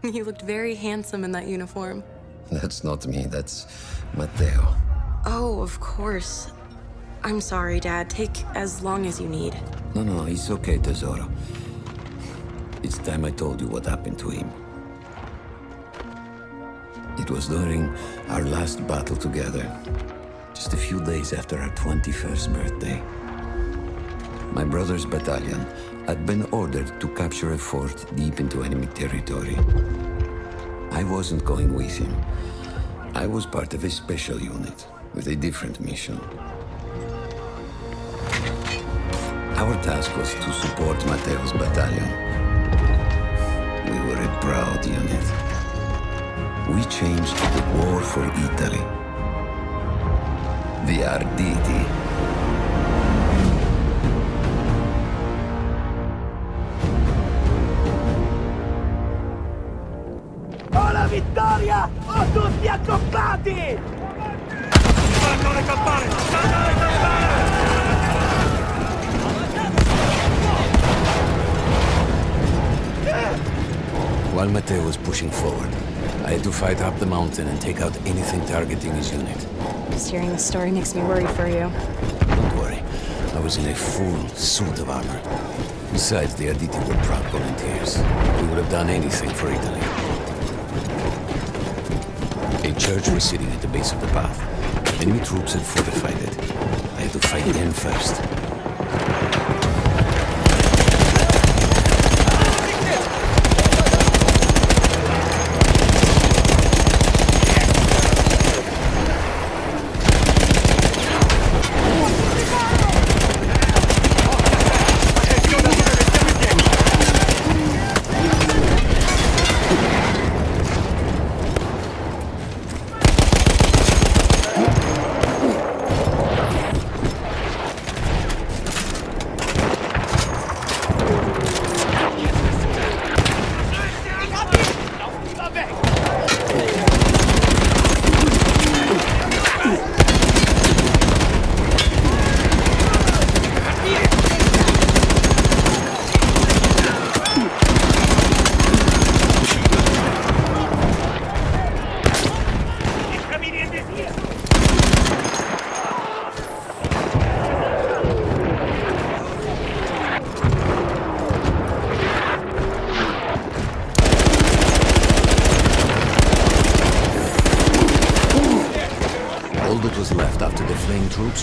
You looked very handsome in that uniform. That's not me, that's Matteo. Oh, of course. I'm sorry, Dad. Take as long as you need. No, no, it's okay, Tesoro. It's time I told you what happened to him. It was during our last battle together, just a few days after our 21st birthday. My brother's battalion had been ordered to capture a fort deep into enemy territory. I wasn't going with him. I was part of a special unit with a different mission. Our task was to support Matteo's battalion. We were a proud unit. We changed the war for Italy. The Arditi. La vittoria! Ho oh, tutti accoppiati! Stanno le campane! Stanno le campane! While Matteo was pushing forward, I had to fight up the mountain and take out anything targeting his unit. Just hearing the story makes me worry for you. Don't worry, I was in a full suit of armor. Besides, the Arditi were proud volunteers. We would have done anything for Italy. A church was sitting at the base of the path. Enemy troops had fortified it. I had to fight them first.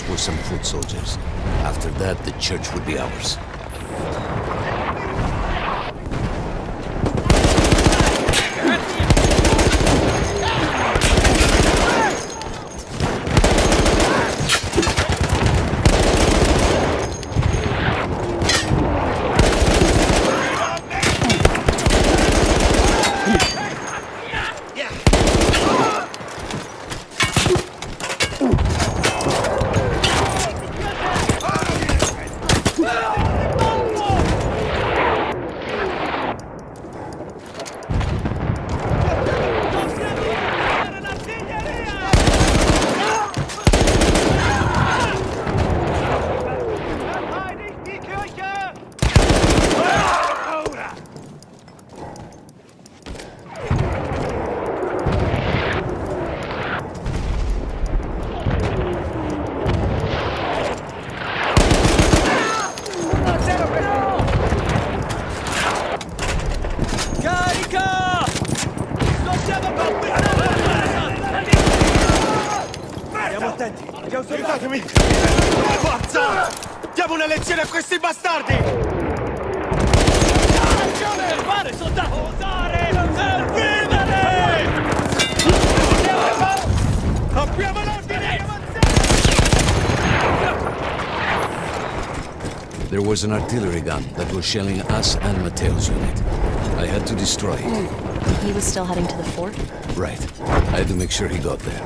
Were some foot soldiers. After that, the church would be ours. Diamo una lezione a questi bastardi! Fermare, soldato! Osare! Vivere! Abbiamo l'ordine! There was an artillery gun that was shelling us and Matteo's unit. I had to destroy it. He was still heading to the fort? Right. I had to make sure he got there.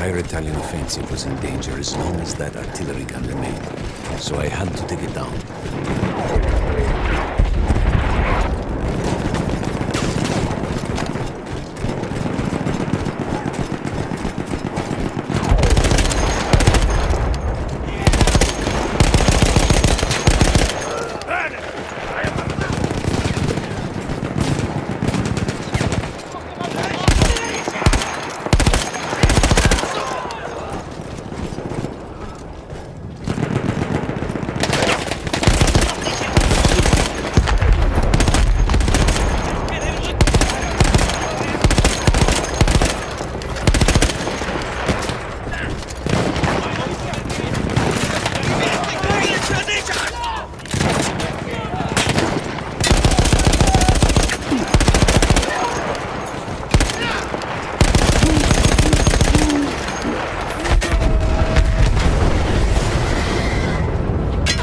Entire Italian offensive was in danger as long as that artillery gun remained. So I had to take it down.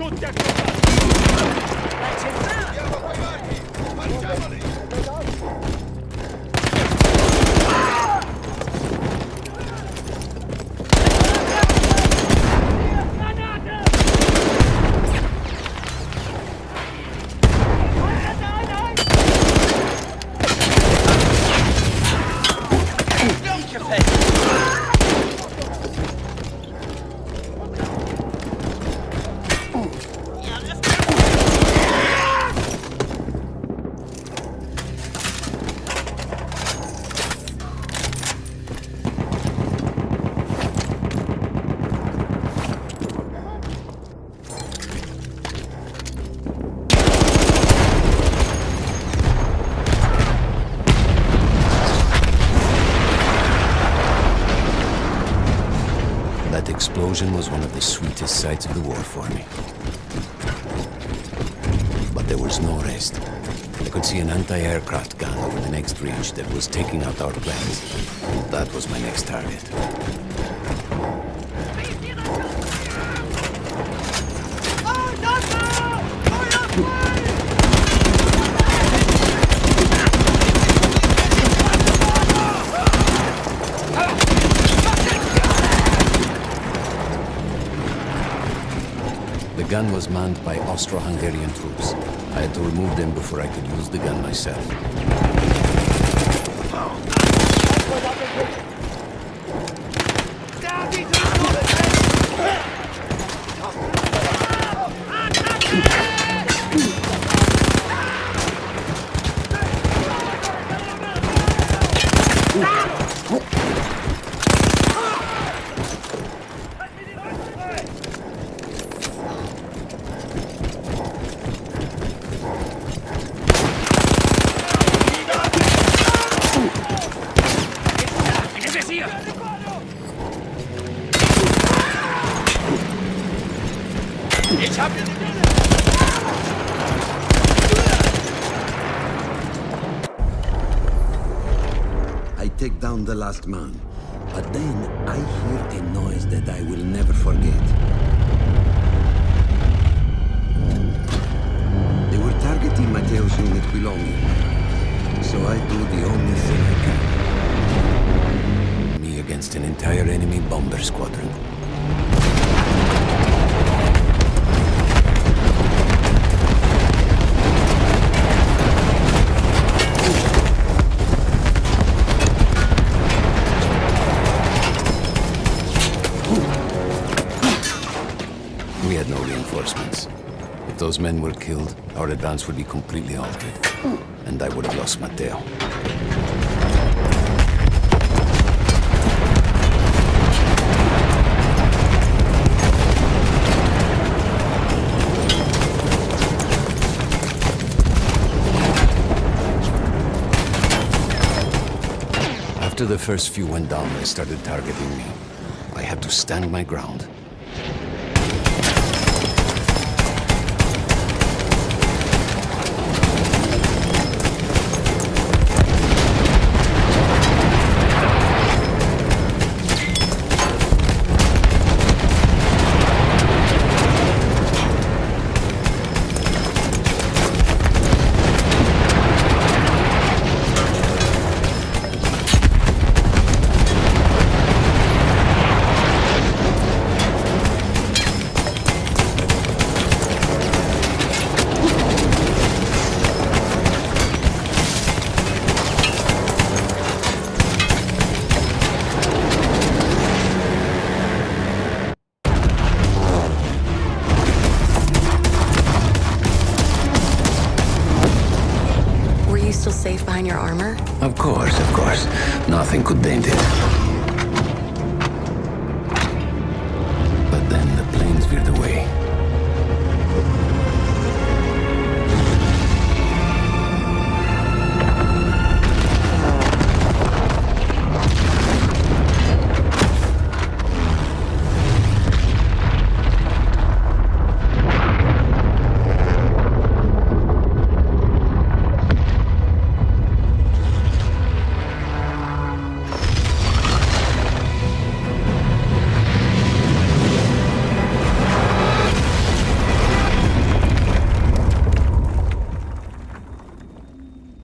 vittoria o tutti accordati! That explosion was one of the sweetest sights of the war for me. But there was no rest. I could see an anti-aircraft gun over the next ridge that was taking out our planes. That was my next target. Gun was manned by Austro-Hungarian troops. I had to remove them before I could use the gun myself. Down the last man, but then I hear a noise that I will never forget. We had no reinforcements. If those men were killed, our advance would be completely halted. Hmm. And I would have lost Matteo. After the first few went down, they started targeting me. I had to stand my ground. Behind your armor? Of course, of course. Nothing could dent it.